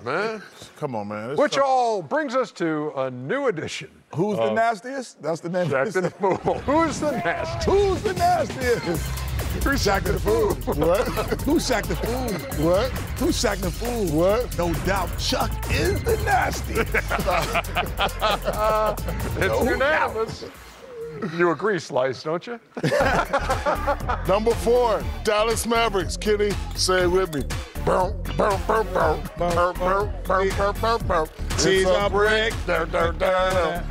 on, man. Come on, man. Which tough. all brings us to a new edition. Who's the nastiest? That's the name. of Shaq the the Fool. Who's the nasty? Who's the nastiest? Who's Shaq the Fool? What? Who's Shaq the Fool? What? Who's Shaq the Fool? What? No doubt, Chuck is the nastiest. It's unanimous. You agree, Slice, don't you? Number four, Dallas Mavericks. Kenny, say it with me. She's a brick.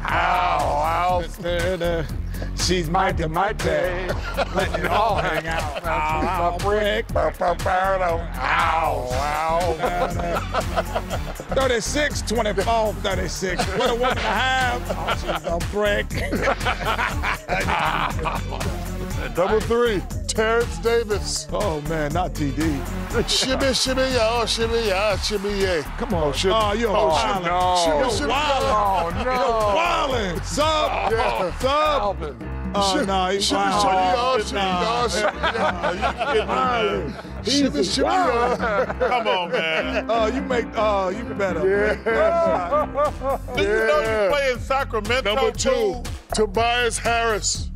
Ow, ow. She's mighty, mighty. Let it all hang out. Ow, brick. Bow, bow, bow, bow. Ow, ow. 36, 24, 36. What a woman to have. Oh, she's a brick. Number three, Terence Davis. Oh, man, not TD. Shimmy, shimmy, y'all, oh, shimmy, y'all, shimmy, yeah. Come on. Oh, shit. Oh, you're Oh, wildin'. no. Shimmy, You're shimmy, wildin'. Oh, no. Wildin'. Sub. Yeah. Sub. Alvin. Oh, no, he's Shimmy, shimmy, wildin'. y'all, shimmy, y'all, shimmy, y'all. Shimmy, shimmy, y'all. Come on, man. Oh, you make, oh, you better. Do you know Yeah. you play in Sacramento? Number two, fool? Tobias Harris.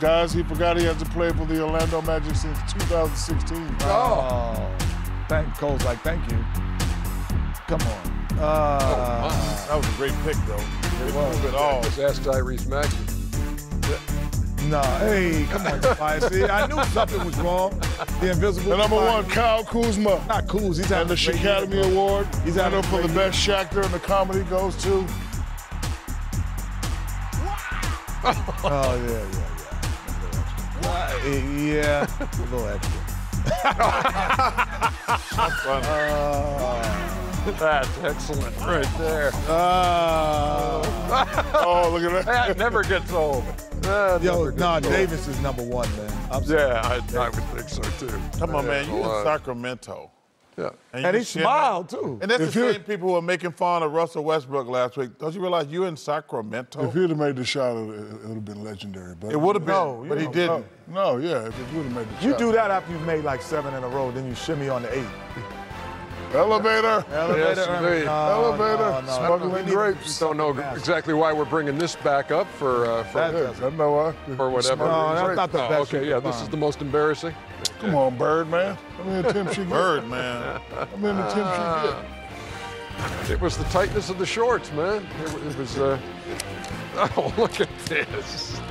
Guys, he forgot he has to play for the Orlando Magic since 2016. Oh. Thank Cole's like, thank you. Come on. Uh, That was a great pick, though. It was at all. Just ask Tyrese Maxey. No, hey, come on, Tobias. See, I knew something was wrong. The invisible. And number one, Kyle Kuzma. Not cool. He's And the Academy year. Award. He's out a for the best actor in the comedy goes to. Wow. Oh, yeah, yeah, yeah. Uh, yeah, a little extra. That's excellent right there. Uh, Oh, look at that. That never gets old. That yo, never gets nah, old. Davis is number one, man. I'm sorry. Yeah, I, I would think so too. Come on, man. You Yeah, in Sacramento. Yeah. And you he shitting- smiled, too. And that's If the you- same people who were making fun of Russell Westbrook last week. Don't you realize you're in Sacramento? If he'd have made the shot, it would have been legendary. But it would have been, No, but he didn't. No, yeah, if he would have made the You shot. do that after you've made like seven in a row, then you shimmy on the eight. Elevator. Yes, indeed. Elevator. Smuggling grapes. Just don't know exactly why we're bringing this back up for uh, for, That- Yeah, I know why. for whatever. No, reason. that's not the Oh, best Okay, yeah, this is the most embarrassing. Come on, Bird, man. Come in, Tim Shiggy. Bird, man. Come in, the Tim Shiggy. It was the tightness of the shorts, man. It, it was. Uh, oh, look at this.